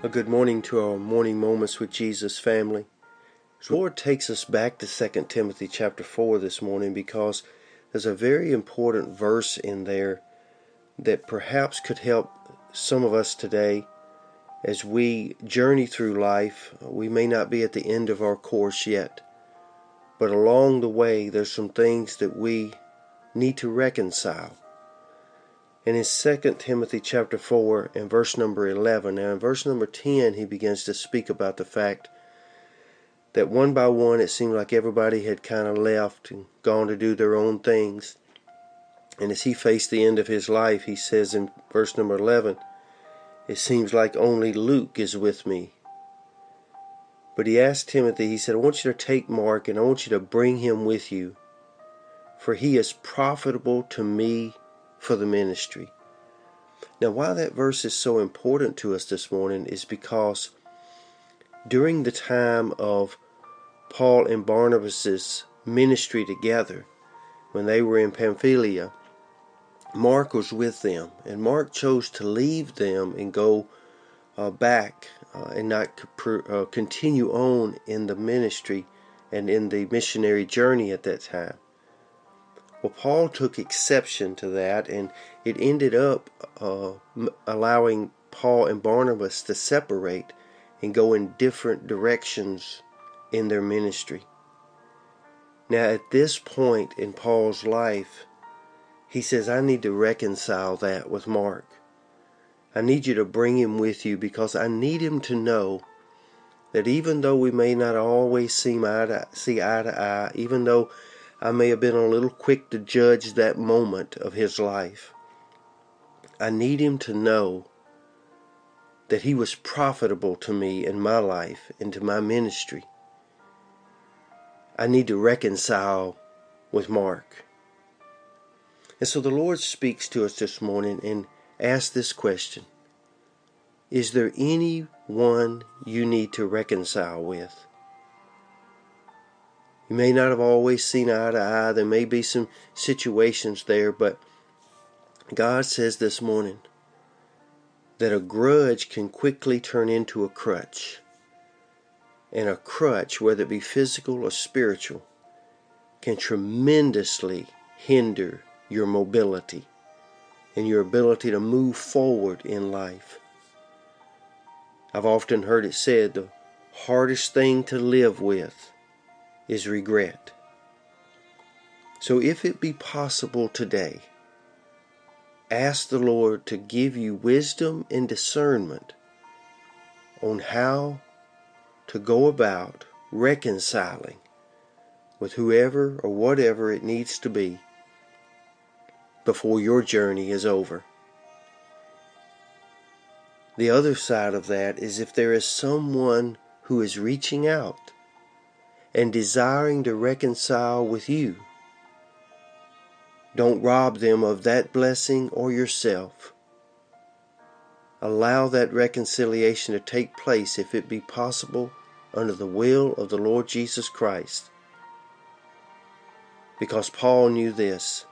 A good morning to our morning moments with Jesus family. The Lord takes us back to 2 Timothy chapter 4 this morning because there's a very important verse in there that perhaps could help some of us today as we journey through life. We may not be at the end of our course yet, but along the way there's some things that we need to reconcile and in 2 Timothy chapter 4 and verse number 11. Now in verse number 10 he begins to speak about the fact that one by one it seemed like everybody had kind of left and gone to do their own things. And as he faced the end of his life, he says in verse number 11, It seems like only Luke is with me. But he asked Timothy, he said, I want you to take Mark and I want you to bring him with you, for he is profitable to me for the ministry. Now, why that verse is so important to us this morning is because during the time of Paul and Barnabas's ministry together, when they were in Pamphylia, Mark was with them, and Mark chose to leave them and go uh, back uh, and not uh, continue on in the ministry and in the missionary journey at that time. Well, Paul took exception to that, and it ended up uh, allowing Paul and Barnabas to separate and go in different directions in their ministry. Now, at this point in Paul's life, he says, I need to reconcile that with Mark. I need you to bring him with you because I need him to know that even though we may not always eye to, see eye, to eye, even though I may have been a little quick to judge that moment of his life. I need him to know that he was profitable to me in my life and to my ministry. I need to reconcile with Mark. And so the Lord speaks to us this morning and asks this question Is there anyone you need to reconcile with? You may not have always seen eye to eye. There may be some situations there, but God says this morning that a grudge can quickly turn into a crutch. And a crutch, whether it be physical or spiritual, can tremendously hinder your mobility and your ability to move forward in life. I've often heard it said the hardest thing to live with is regret. So, if it be possible today, ask the Lord to give you wisdom and discernment on how to go about reconciling with whoever or whatever it needs to be before your journey is over. The other side of that is if there is someone who is reaching out and desiring to reconcile with you. Don't rob them of that blessing or yourself. Allow that reconciliation to take place if it be possible under the will of the Lord Jesus Christ. Because Paul knew this.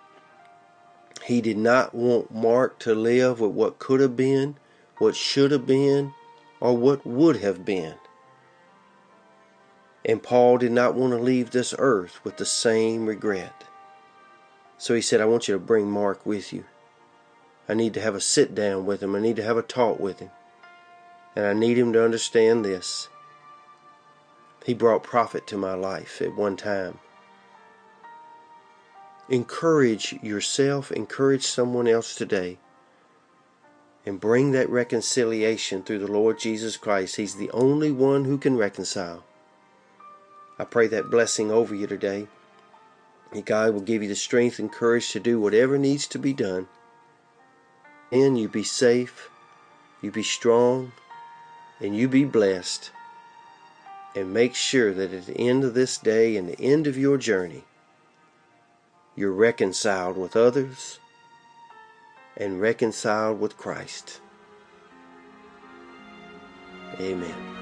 He did not want Mark to live with what could have been, what should have been, or what would have been. And Paul did not want to leave this earth with the same regret. So he said, I want you to bring Mark with you. I need to have a sit down with him. I need to have a talk with him. And I need him to understand this. He brought profit to my life at one time. Encourage yourself, encourage someone else today, and bring that reconciliation through the Lord Jesus Christ. He's the only one who can reconcile. I pray that blessing over you today. And God will give you the strength and courage to do whatever needs to be done. And you be safe, you be strong, and you be blessed. And make sure that at the end of this day and the end of your journey, you're reconciled with others and reconciled with Christ. Amen.